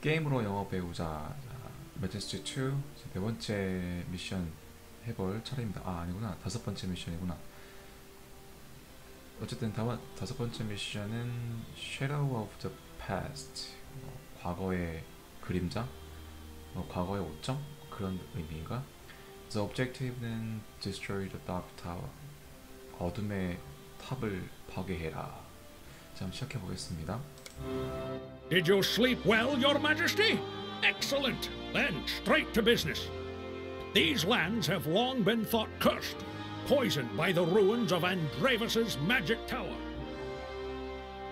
게임으로 영어 배우자 매제스티 2 네 번째 미션 해볼 차례입니다. 아 아니구나 다섯 번째 미션이구나. 어쨌든 다만 다섯 번째 미션은 Shadow of the Past 어, 과거의 그림자, 어, 과거의 오점 그런 의미인가? The objective는 Destroy the Dark Tower 어둠의 탑을 파괴해라. 자, 한번 시작해 보겠습니다. Did you sleep well, Your Majesty? Excellent. Then straight to business. These lands have long been thought cursed, poisoned by the ruins of Andravus's magic tower.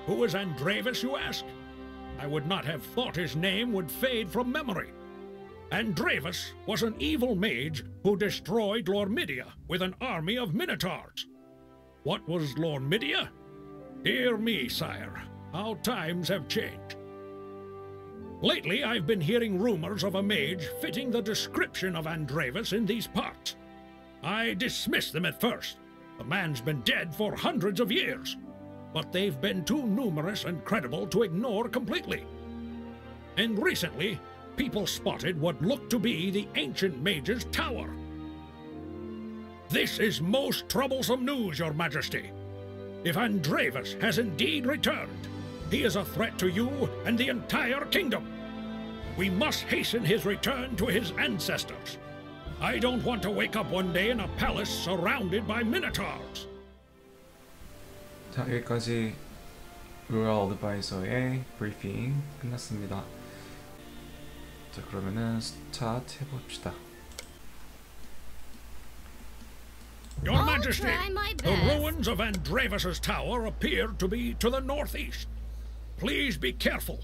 Who is Andravus, you ask? I would not have thought his name would fade from memory. Andravus was an evil mage who destroyed Lormidia with an army of minotaurs. What was Lormidia? Dear me, sire, how times have changed. Lately, I've been hearing rumors of a mage fitting the description of Andravus in these parts. I dismissed them at first. The man's been dead for hundreds of years, but they've been too numerous and credible to ignore completely. And recently, people spotted what looked to be the ancient mage's tower. This is most troublesome news, Your Majesty If Andravus has indeed returned, he is a threat to you and the entire kingdom. We must hasten his return to his ancestors. I don't want to wake up one day in a palace surrounded by minotaurs. 자 여기까지 로얄 어드바이저의 브리핑 끝났습니다. 자 그러면은 스타트 해봅시다. Your I'll Majesty, the ruins of Andravus's tower appear to be to the northeast. Please be careful.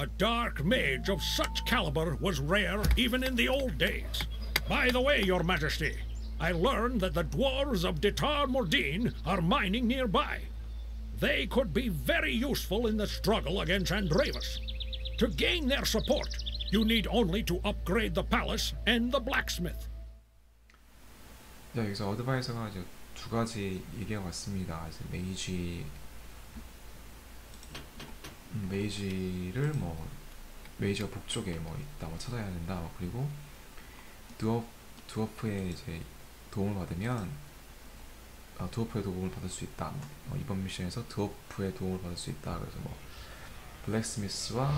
A dark mage of such caliber was rare even in the old days. By the way, Your Majesty, I learned that the dwarves of Ditar Mordine are mining nearby. They could be very useful in the struggle against Andravus. To gain their support, you need only to upgrade the palace and the blacksmith. 자 여기서 어드바이저가 이제 두 가지 얘기가 왔습니다. 이제 메이지 음, 메이지를 뭐 메이지가 북쪽에 뭐 있다, 뭐 찾아야 된다. 뭐 그리고 드워 드워프의 이제 도움을 받으면 아, 드워프의 도움을 받을 수 있다. 뭐 이번 미션에서 드워프의 도움을 받을 수 있다. 그래서 뭐 블랙스미스와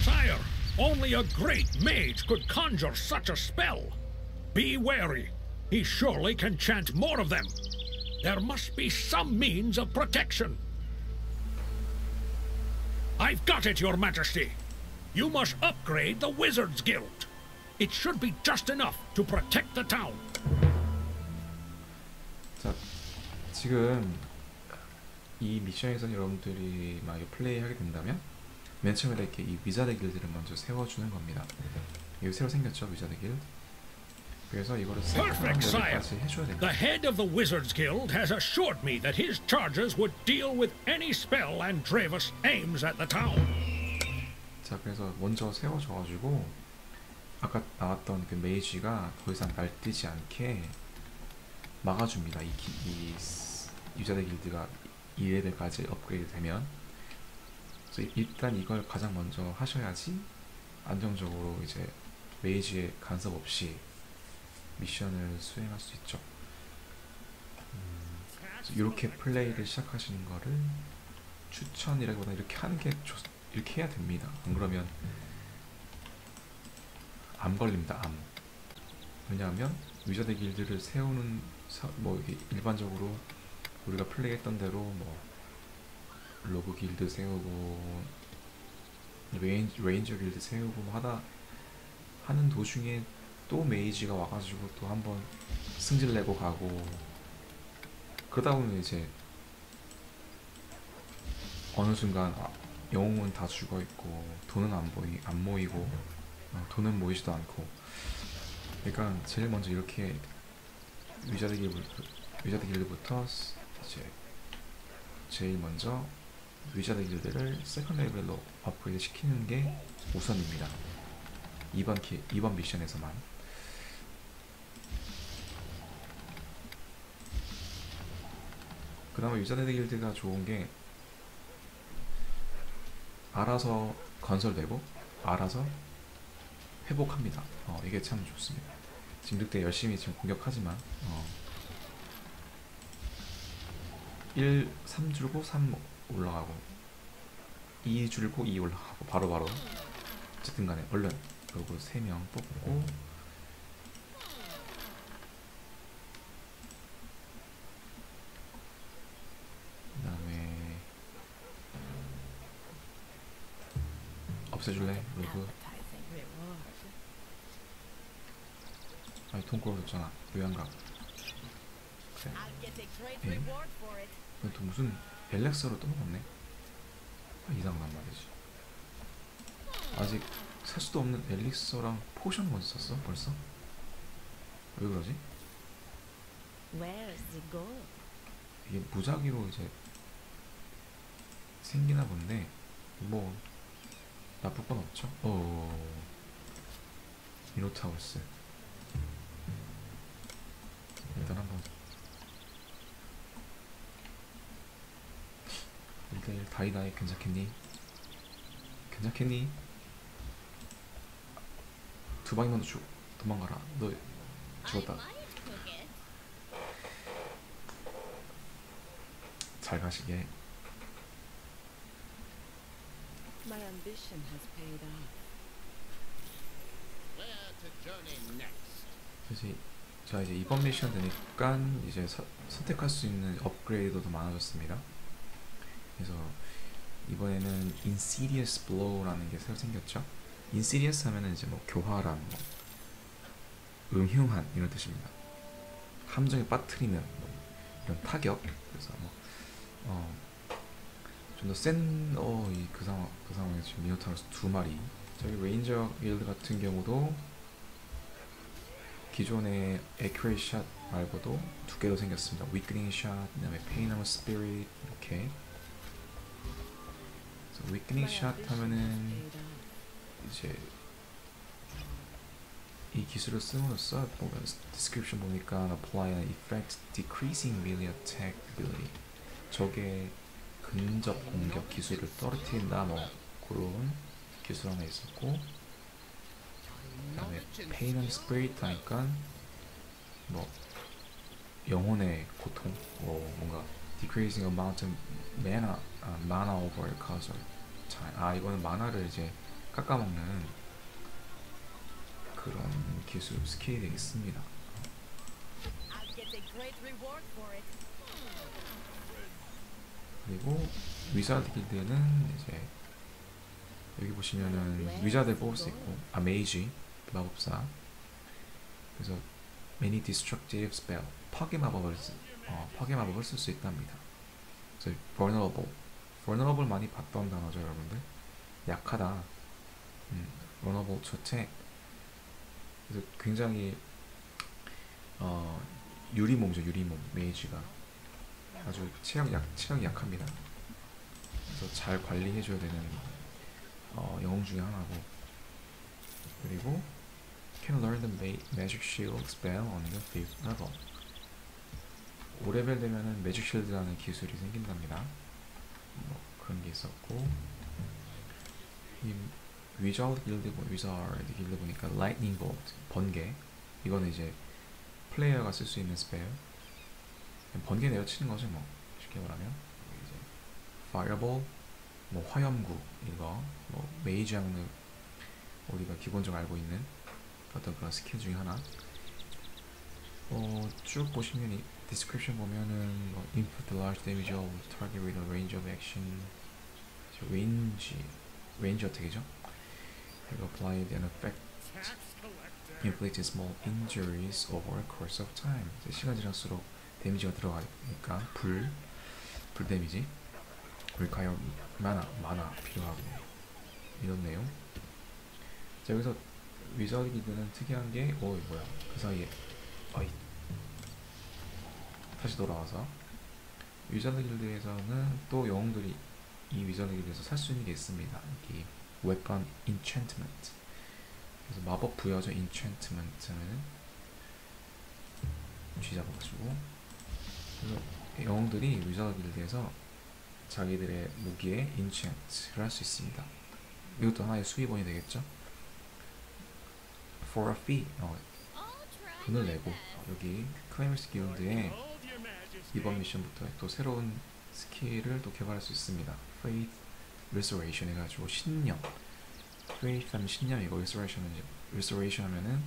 Sire, only a great mage could conjure such a spell. Be wary. He surely can chant more of them. There must be some means of protection. I've got it, Your Majesty. You must upgrade the Wizards Guild. It should be just enough to protect the town. 자, 지금 이 미션에서 여러분들이 만약에 플레이하게 된다면 맨 처음에 이렇게 이 위자드 길드를 먼저 세워주는 겁니다. 여기 새로 생겼죠, 위자드 길드. 그래서 이거를 Perfect, sire. 여기까지 해줘야 됩니다. The head of the Wizards Guild has assured me that his charges would deal with any spell Andravus aims at the town. 자, 그래서 먼저 세워줘 가지고 아까 나왔던 그 메이지가 더 이상 날뛰지 않게 막아줍니다. 이, 기, 이 스- 유자대 길드가 2레벨까지 업그레이드 되면 그래서 이- 일단 이걸 가장 먼저 하셔야지 안정적으로 이제 메이지의 간섭 없이 미션을 수행할 수 있죠. 음, 이렇게 플레이를 시작하시는 거를 추천이라기보다 이렇게 하는 게 좋, 이렇게 해야 됩니다. 안 그러면 암 걸립니다. 암. 왜냐하면 wizard 길드를 세우는 사, 뭐 일반적으로 우리가 플레이했던 대로 뭐 rogue 길드 세우고 레인저 길드 세우고 뭐 하다 하는 도중에 또 mage가 와가지고 또 한번 승질 내고 가고. 그러다 보면 이제 어느 순간 아, 영웅은 다 죽어 있고 돈은 안 보이 안 모이고 어, 돈은 모이지도 않고. 그러니까 제일 먼저 이렇게 wizard 길부터 wizard 길드부터 스- 이제 제일 먼저 wizard 길드를 second 레벨로 업그레이드 시키는 게 우선입니다. 이번 기 이번 미션에서만 그나마 위자드 길드가 좋은 게 알아서 건설되고 알아서 회복합니다. 어, 이게 참 좋습니다. 지금 늑대 열심히 지금 공격하지만 어. 1, 3 줄고 3 올라가고 2 줄고 2 올라가고 바로바로 어쨌든 간에 얼른 요거 3명 뽑고 그 다음에 없애줄래? 로그. 아니 돈 걸어줬잖아 요양각 그래 it. 이건 또 무슨 엘렉서로 또 먹었네 아, 이상한 말이지 아직 살 수도 없는 엘릭서랑 포션 먼저 썼어 벌써? 왜 그러지? 이게 무작위로 이제 생기나 본데 뭐 나쁠 건 없죠. 어. 미노타우스. 일단 한번. 1대1 다이다이 괜찮겠니? 괜찮겠니? 두 방이면 도 죽, 도망가라. 너 죽었다. 잘 가시게 My ambition has paid off. Where to journey next? 그래서 이- 자 이제 이번 미션 되니까 이제 서- 선택할 수 있는 업그레이드도 많아졌습니다. 그래서 이번에는 Insidious Blow라는 게 새로 생겼죠. Insidious 하면은 이제 뭐 교활한, 뭐 음흉한 이런 뜻입니다. 함정에 빠뜨리는 뭐 이런 타격. 그래서 뭐 좀 더 센 어이그 상황 그 상황에 지금 미노타우스 두 마리. 저기 레인저 길드 같은 경우도 기존의 Accurate Shot 말고도 두 개로 생겼습니다. Weakening Shot, 그다음에 of Spirit 이렇게. ambition has 하면은. 이제 이 기술을 쓰므로써 보면 description 보니까 apply an effect decreasing melee attack ability 적의 근접 공격 기술을 떨어뜨린다 뭐 그런 기술 하나 있었고 pain and skill spirit 하니까 뭐 영혼의 고통 뭐 뭔가 decreasing amount of mana 아, mana over time 아 이거는 mana를 이제 깎아먹는 그런 기술 스킬이 있습니다 I'll get a great reward for it. 그리고 wizard 길드는 이제 여기 보시면은 wizard 뽑을 수 있고 아 mage 마법사. 그래서 many destructive spell 파괴 마법을 쓰, 어, 파괴 마법을 쓸 수 있답니다. 그래서 vulnerable vulnerable 많이 봤던 단어죠 여러분들. 약하다. 음, vulnerable to attack 그래서 굉장히 어, 유리몸이죠 유리몸 메이지가 아주 체력 약 체력이 약합니다. 그래서 잘 관리해줘야 되는 어, 영웅 중에 하나고 그리고 can learn the ma- magic shield spell on the fifth level. 5레벨 되면은 magic shield라는 기술이 생긴답니다. 뭐 그런 게 있었고 이 wizard 길드 보 wizard 길드 보니까 lightning bolt 번개 이거는 이제 플레이어가 쓸 수 있는 spell 번개 내어치는 거죠 뭐 쉽게 말하면 이제 fireball 뭐 화염구 이거 뭐 메이지 장르 우리가 기본적으로 알고 있는 어떤 그런 스킬 중에 하나 어, 쭉 보시면 이 description 보면은 뭐 input large damage of target with a range of action range range 어떻게죠? have applied an effect Tax collector. inflict small injuries over a course of time. 시간 지날수록 데미지가 들어가니까 불, 불 데미지, require mana, mana 필요하고 이런 내용. 자 여기서 wizard 길드는 특이한 게, 어 뭐야? 그 사이에, 어이 다시 돌아와서 wizard 길드에서는 또 영웅들이 이 wizard 길드에서 살 수 있는 게 있습니다. 이 weapon enchantment. 그래서 마법 부여죠 enchantment는 쥐잡아가지고 영웅들이 wizard 길드에서 자기들의 무기에 enchant를 할 수 있습니다. 이것도 하나의 수입원이 되겠죠? For a fee. 어, 돈을 내고 여기 클레이머스 길드에 이번 미션부터 또 새로운 스킬을 또 개발할 수 있습니다. Faith Restoration 해가지고 신념. Faith 하면 Restoration은 이제 Restoration 하면은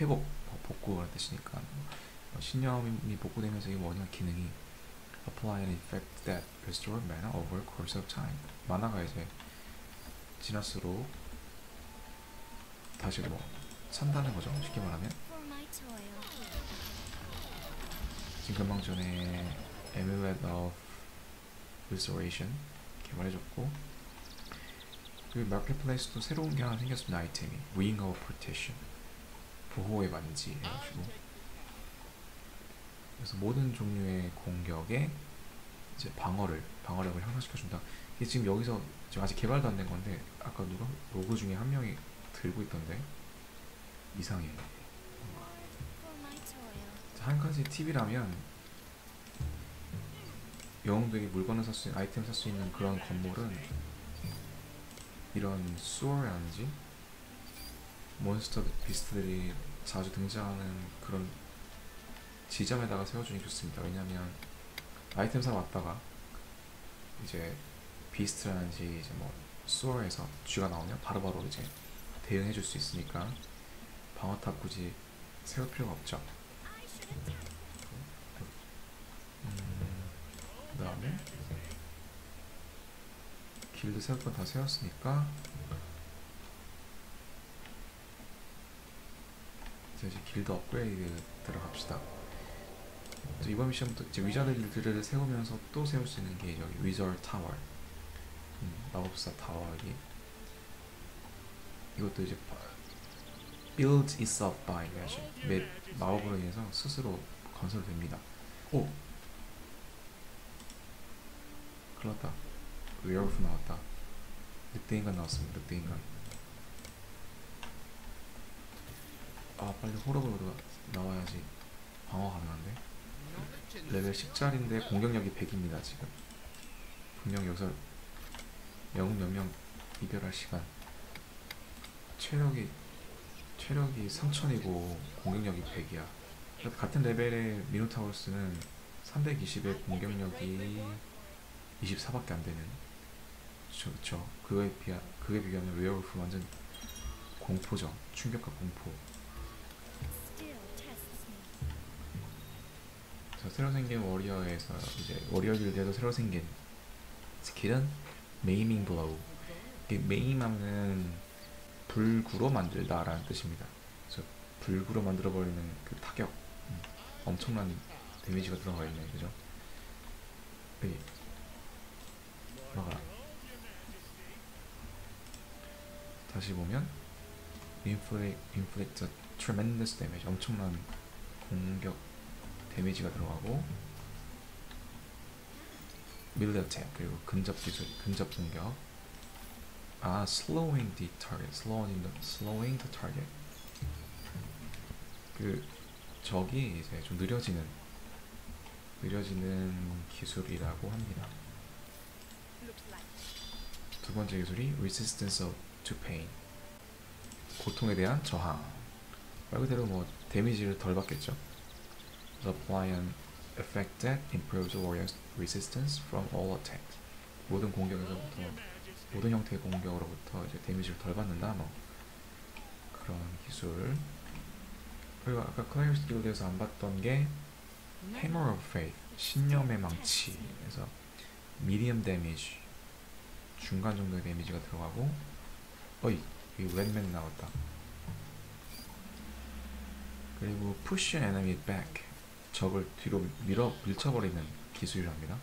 회복, 뭐 복구라는 뜻이니까 어, 신념이 복구되면서 이게 뭐냐 기능이 Apply an effect that restore mana over course of time. 만화가 이제 지날수록 다시 뭐 산다는 거죠. 쉽게 말하면. 지금 금방 전에 Amulet of Restoration 개발해줬고 그리고 마켓플레이스도 새로운 게 하나 생겼습니다 아이템이 Ring of Protection 보호의 반지 해가지고 그래서 모든 종류의 공격에 이제 방어를 방어력을 향상시켜준다. 이게 지금 여기서 지금 아직 개발도 안 된 건데 아까 누가? 로그 중에 한 명이 들고 있던데? 이상해. 한 가지 팁이라면 영웅들이 물건을 살 수 있는 아이템 살 수 있는 그런 건물은 이런 수어라든지 몬스터 비스트들이 자주 등장하는 그런 지점에다가 세워주는 게 좋습니다. 왜냐하면 아이템 사러 왔다가 이제 비스트라든지 이제 뭐 수어에서 쥐가 나오면 바로 바로 이제 대응해 줄 수 있으니까 방어탑 굳이 세울 필요가 없죠. 그 다음에 길드 세울 건 다 세웠으니까 이제 길드 업그레이드 들어갑시다. 또 이번 미션부터 이제 wizard 길드를 세우면서 또 세울 수 있는 게 여기 wizard tower, 음, 마법사 타워 여기. 이것도 이제 바- build itself by magic. 매 마법으로 인해서 스스로 건설됩니다. 오! 큰일 났다. Werewolf 나왔다. 늑대인간 나왔습니다 늑대인간. 아 빨리 호러브로 나와야지. 방어 가능한데 레벨 10짜리인데 공격력이 100입니다 지금. 분명 여기서 영웅 몇명 이별할 시간. 체력이 체력이 3000이고 공격력이 100이야. 같은 레벨의 미노타우스는 320의 공격력이 24밖에 안 되는. 그쵸 그거에 비하 그에 비하면 werewolf 완전 공포죠. 충격과 공포 자 새로 생긴 warrior에서 이제 warrior 길드에도 새로 생긴 스킬은 Maiming Blow 이게 maim하면 불구로 만들다라는 뜻입니다. 그래서 불구로 만들어 버리는 그 타격 음, 엄청난 데미지가 들어가 있네 그죠? 여기 막아라. 다시 보면 inflict, inflict a 엄청난 공격 데미지가 들어가고 밀드 어택 그리고 근접 기술 근접 공격 아 slowing the target slowing the slowing the target 그 적이 이제 좀 느려지는 느려지는 기술이라고 합니다. 두 번째 기술이 resistance of to pain 고통에 대한 저항 말 그대로 뭐 데미지를 덜 받겠죠. Apply an effect that improves warrior's resistance from all attacks 모든 공격에서부터 모든 형태의 공격으로부터 이제 데미지를 덜 받는다 뭐 그런 기술 그리고 아까 Cleric's 길드에서 안 봤던 게 Hammer of Faith 신념의 망치 그래서 medium damage 중간 정도의 데미지가 들어가고 어이 여기 웬맨 나왔다 그리고 push an enemy back 적을 뒤로 밀어 밀쳐버리는 기술이랍니다.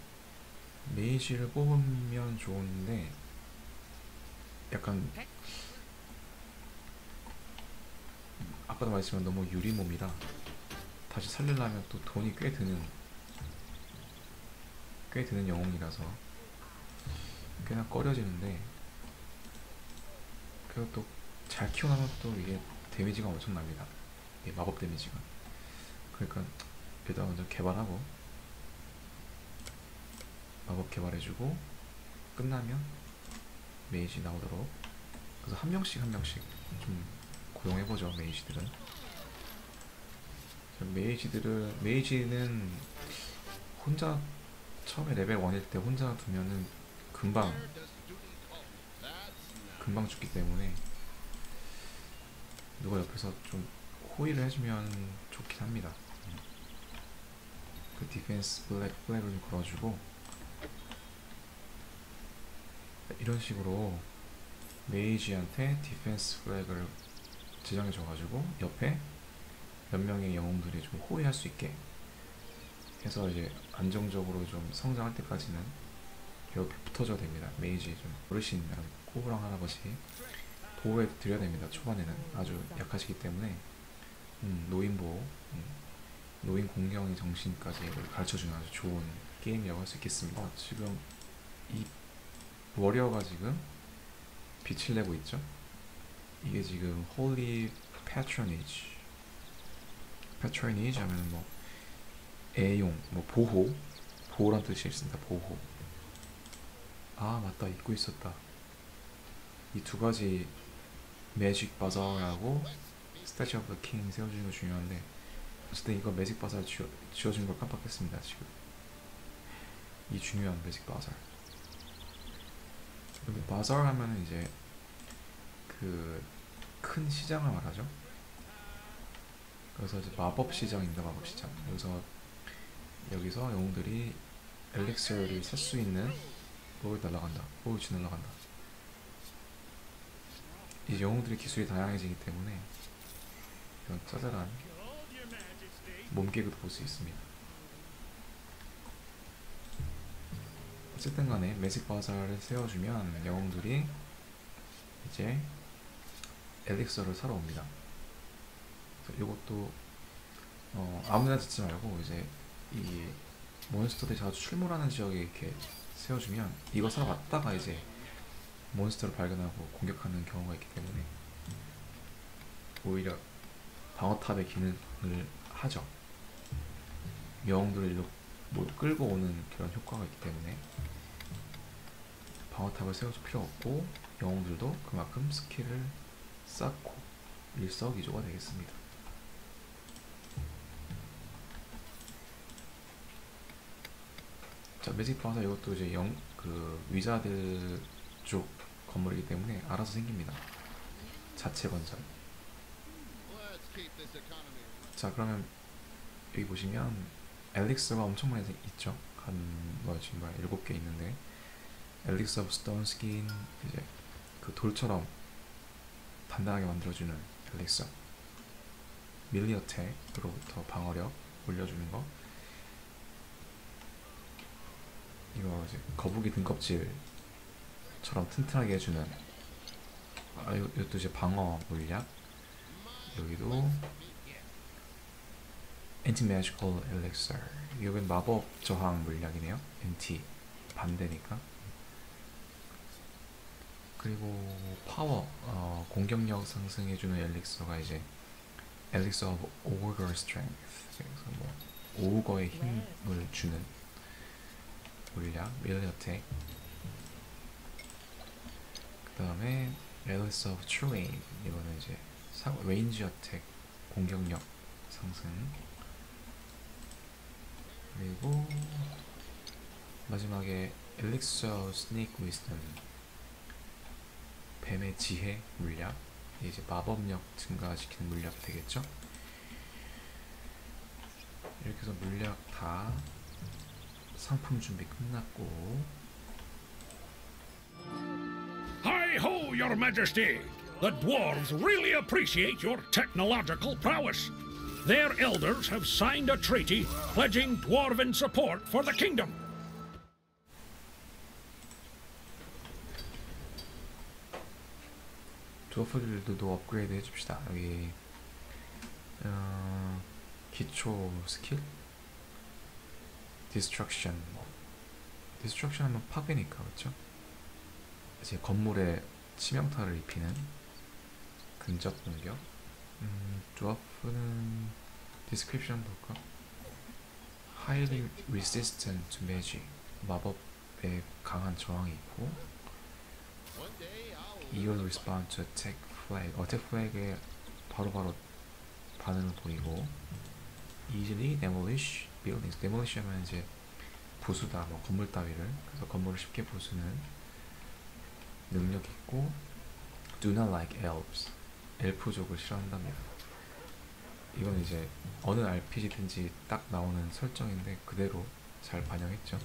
메이지를 뽑으면 좋은데 약간 아까도 말했지만 너무 유리몸이라 다시 살리려면 또 돈이 꽤 드는 꽤 드는 영웅이라서 꽤나 꺼려지는데 그것도 잘 키워나면 또 이게 데미지가 엄청납니다. 마법 데미지가. 그러니까 일단 먼저 개발하고 마법 개발해주고 끝나면 메이지 나오도록 그래서 한 명씩 한 명씩 좀 고용해보죠 메이지들은 자, 메이지들은 메이지는 혼자 처음에 레벨 1일 때 혼자 두면은 금방. 금방 죽기 때문에 누가 옆에서 좀 호위를 해주면 좋긴 합니다. 그 defense flag 좀 걸어주고 이런 식으로 mage한테 defense flag를 지정해줘가지고 옆에 몇 명의 영웅들이 좀 호위할 수 있게 해서 이제 안정적으로 좀 성장할 때까지는 이렇게 붙어줘야 됩니다. 메이지 좀 어르신, 꼬부랑 할아버지 보호해 드려야 됩니다. 초반에는 아주 약하시기 때문에 음, 노인 보호, 음, 노인 공경의 정신까지 가르쳐주는 아주 좋은 게임이라고 할 수 있겠습니다. 어, 지금 이 워리어가 지금 빛을 내고 있죠. 이게 지금 Holy Patronage, Patronage 하면 뭐 애용, 뭐 보호, 보호란 뜻이 있습니다. 보호. 아 맞다 잊고 있었다. 이 두 가지 Magic Bazaar하고 Statue of King 세워주는 거 중요한데 어쨌든 이거 Magic Bazaar 지워, 지워준 걸 깜빡했습니다 지금. 이 중요한 매직 바자 여기 바자 하면은 이제 그 큰 시장을 말하죠? 그래서 이제 마법 시장입니다 마법 시장. 여기서 여기서 영웅들이 엘릭서를 살 수 있는 오 날라간다. 오지 날라간다. 이제 영웅들의 기술이 다양해지기 때문에 이런 짜잘한 몸개그도 볼 수 있습니다. 어쨌든 간에 매직 바자를 세워주면 영웅들이 이제 엘릭서를 사러 옵니다. 이것도 어, 아무나 짓지 말고 이제 이 몬스터들이 자주 출몰하는 지역에 이렇게 세워주면 이거 사러 갔다가 이제 몬스터를 발견하고 공격하는 경우가 있기 때문에 오히려 방어탑의 기능을 하죠. 영웅들을 일로 뭐 끌고 오는 그런 효과가 있기 때문에 방어탑을 세워줄 필요 없고 영웅들도 그만큼 스킬을 쌓고 일석이조가 되겠습니다. 자 Magic Bazaar 이것도 이제 영 그 wizard들 쪽 건물이기 때문에 알아서 생깁니다. 자체 건설. 자 그러면 여기 보시면 엘릭스가 엄청 많이 있죠. 한 뭐야 지금 뭐야 일곱 개 있는데. Elixir of Stone Skin 이제 그 돌처럼 단단하게 만들어주는 elixir. melee attack으로부터 방어력 올려주는 거. 이거 이제 거북이 등껍질처럼 튼튼하게 해주는. 아 이거- 이것도 이제 방어 물약 여기도 anti magical elixir 이건 마법 저항 물약이네요. 엔티 반대니까. 그리고 파워 어, 공격력 상승해주는 엘릭서가 이제 Elixir of Ogre Strength 그래서 뭐 오거의 힘을 주는 물약 melee attack 그 다음에 Elixir of True Aim 이거는 이제 사, range attack 공격력 상승 그리고 마지막에 Elixir Snake Wisdom 뱀의 지혜 물약 이제 마법력 증가시키는 물약이 되겠죠 이렇게 해서 물약 다 상품 준비 끝났고 Hi ho, Your Majesty! The dwarves really appreciate your technological prowess. Their elders have signed a treaty pledging dwarven support for the kingdom. 드워프들도 업그레이드 해줍시다. 여기 어, 기초 스킬, destruction, 뭐 destruction 하면 파괴니까 그렇죠? 이제 건물에 치명타를 입히는 근접 공격. 음, dwarf는 description 볼까? Highly resistant to magic. 마법에 강한 저항이 있고 will respond to attack flag. 어택 플래그에 바로바로 반응을 보이고 easily demolish buildings. demolish 하면 이제 부수다, 뭐 건물 따위를 그래서 건물을 쉽게 부수는 능력 있고 do not like elves. 엘프족을 싫어한답니다. 이건 이제 어느 RPG든지 딱 나오는 설정인데 그대로 잘 반영했죠.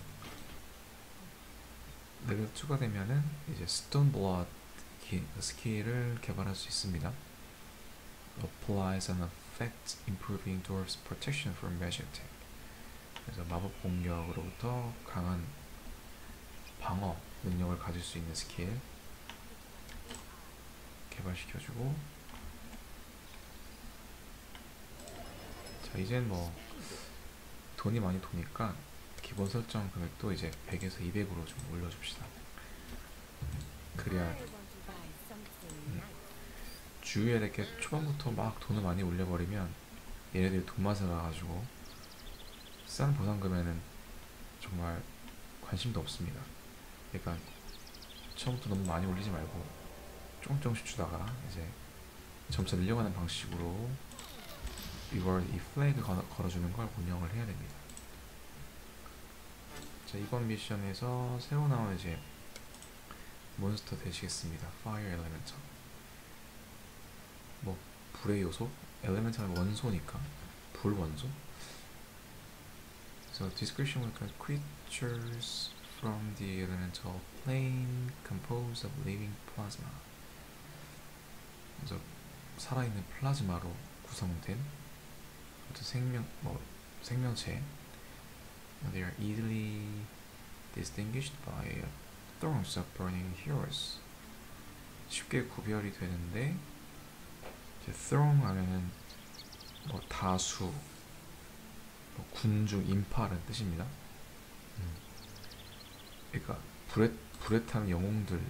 레벨 추가되면은 이제 Stone Blood 스킬을 개발할 수 있습니다. applies an effect improving dwarf's protection from magic attack. 그래서 마법 공격으로부터 강한 방어 능력을 가질 수 있는 스킬 개발시켜주고 자 이젠 뭐 돈이 많이 도니까 기본 설정 금액도 이제 100에서 200으로 좀 올려줍시다. 그래야 nice. 주위에 이렇게 초반부터 막 돈을 많이 올려버리면 얘네들이 돈맛을 가가지고 싼 보상금에는 정말 관심도 없습니다. 그러니까 처음부터 너무 많이 올리지 말고 조금 조금씩 주다가 이제 점차 늘려가는 방식으로 이걸 이 플래그 걸- 걸어주는 걸 운영을 해야 됩니다. 자 이번 미션에서 새로 나온 이제 몬스터 되시겠습니다. Fire Elemental. 뭐 불의 요소? 엘레멘탈은 원소니까 불 원소. So description will cause creatures from the elemental plane composed of living plasma. 그래서 살아있는 플라즈마로 구성된 생명 뭐 생명체. They are easily distinguished by throngs of burning heroes. 쉽게 구별이 되는데 이제 throng 하면은 뭐 다수, 뭐 군중, 인파라는 뜻입니다. 음. 그러니까 불에 불에 탄 영웅들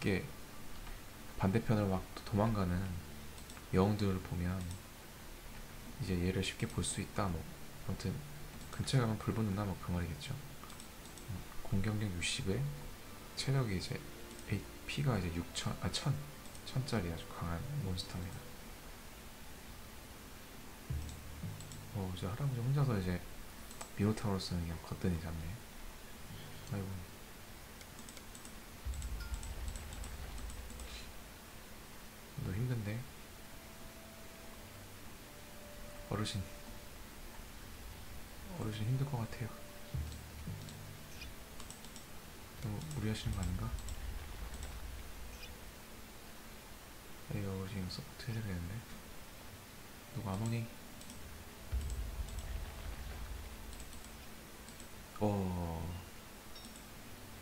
개 반대편으로 막 도망가는 영웅들을 보면 이제 얘를 쉽게 볼 수 있다. 뭐 아무튼 근처에 가면 불 붙는다. 뭐 그 말이겠죠. 음, 공격력 60에 체력이 이제 P가 이제 6천 아 1000. 천짜리 아주 강한 몬스터입니다. 어, 이제 할아버지 혼자서 이제 미노타우로스는 그냥 걷더니 잡네. 아이고. 너 힘든데? 어르신. 어르신 힘들 것 같아요. 너무 무리하시는 거 아닌가? 이거 지금 support 해줘야 되는데 누가 안 오니? 어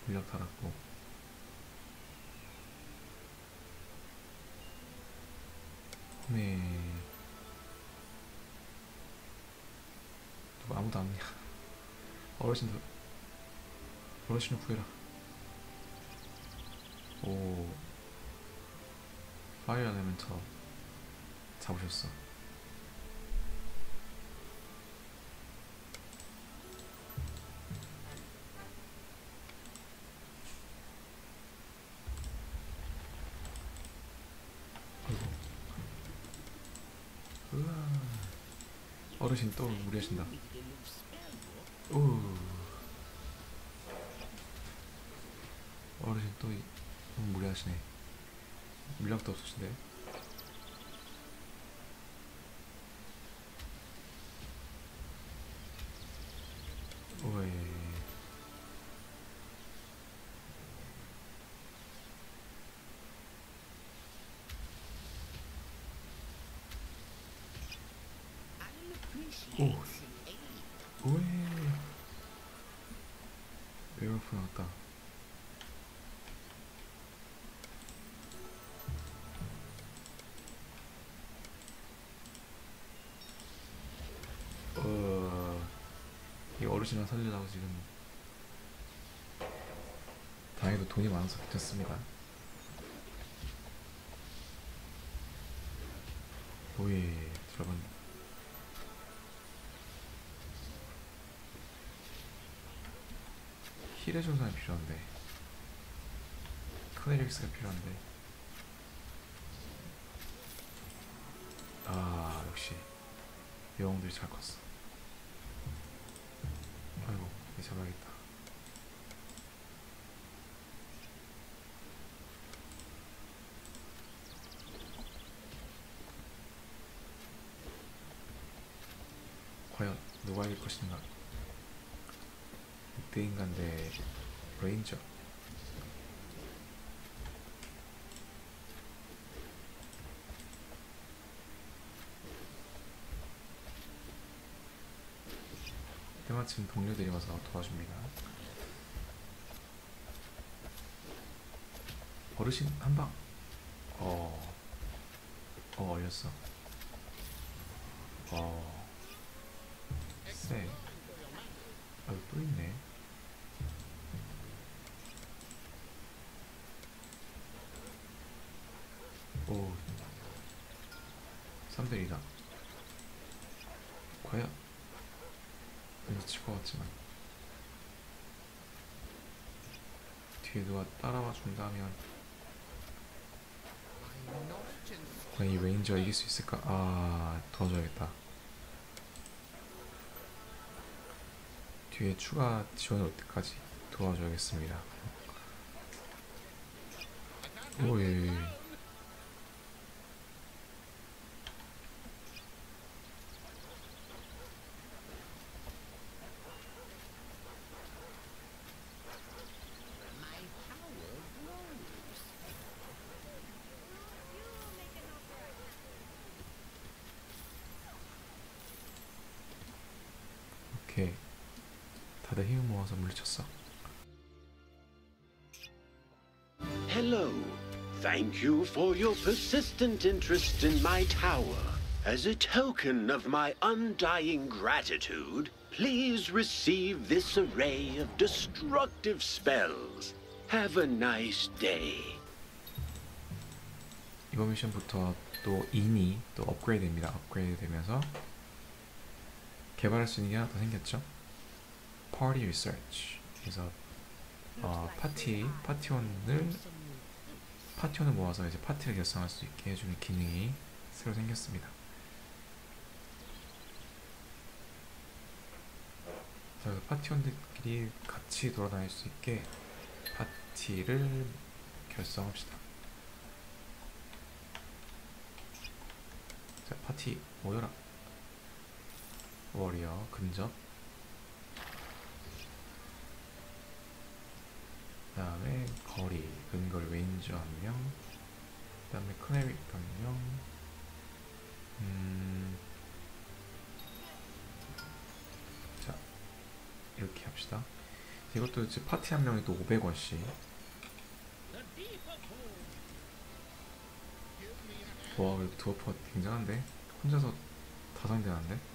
물약 달았고 네 아무도 안 오냐 어르신들 어르신을 구해라 오 파이어 엘리멘터 잡으셨어. 어르신 또 무리하신다. 오. 어르신 또 이- 너무 무리하시네. 물량도 없으신데. 이 어르신을 살리려고 지금 다행히도 돈이 많아서 괜찮습니다. 오예, 여러분. 힐해주는 사람이 필요한데. 크네릭스가 필요한데 아 역시 여왕들이 잘 컸어 잡아야겠다. 과연 누가 이길 것인가? 늑대인간 대 레인저 때마침 동료들이 와서 도와줍니다. 어르신 한 방. 어... 어 얼렸어. 어... 쎄. 아유 또 있네. 오. 3대1이다 과연 왠지 질것 같지만 뒤에 누가 따라와 준다면 과연 이 레인저 이길 수 있을까? 아 도와줘야겠다. 뒤에 추가 지원 올 때까지 도와줘야겠습니다. 오예 오케이 다들 힘을 모아서 물리쳤어 Hello. Thank you for your persistent interest in my tower. As a token of my undying gratitude, please receive this array of destructive spells. Have a nice day. 이번 미션부터 또 인이 또 업그레이드 됩니다 업그레이드 되면서 개발할 수 있는 게 하나 더 생겼죠 Party Research 그래서 어, 파티 파티원을 파티원을 모아서 이제 파티를 결성할 수 있게 해주는 기능이 새로 생겼습니다. 그래서 파티원들끼리 같이 돌아다닐 수 있게 파티를 결성합시다. 자, 파티 모여라. warrior 근접. 그 다음에 거리 근거리 레인저 한 명. 그 다음에 cleric 한 명. 음. 자 이렇게 합시다. 이것도 이제 파티 한 명이 또 500원씩. 와, 그래도 두어퍼 굉장한데? 혼자서 다 상대하는데?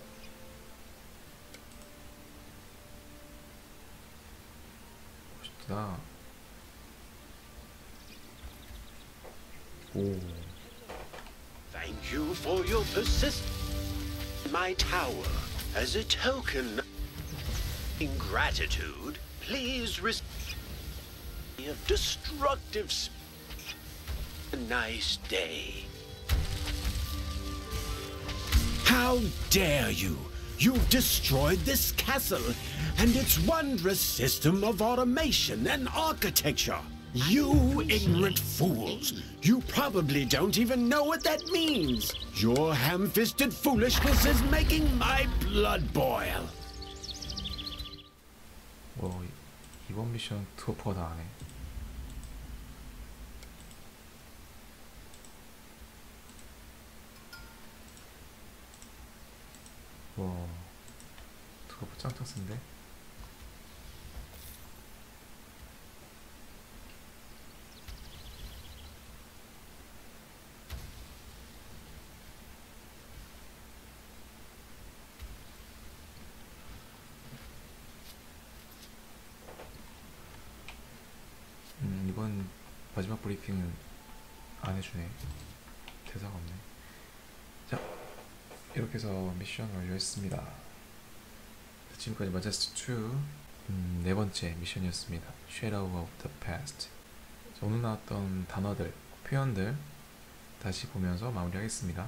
오. Thank you for your persistence. My tower as a token in gratitude. Please receive of destructive. A nice day. How dare you! You've destroyed this castle and its wondrous system of automation and architecture. You ignorant fools! You probably don't even know what that means! Your ham fisted foolishness is making my blood boil! 뭐, 이- 이번 미션 두어퍼가 다 하네. 와, 두어퍼 짱짱 쓴데? 브리핑은 안 해주네. 대사가 없네. 자, 이렇게 해서 미션 완료했습니다. 지금까지 마제스트 2 음, 네 번째 미션이었습니다. Shadow of the Past. 자, 오늘 나왔던 단어들, 표현들 다시 보면서 마무리하겠습니다.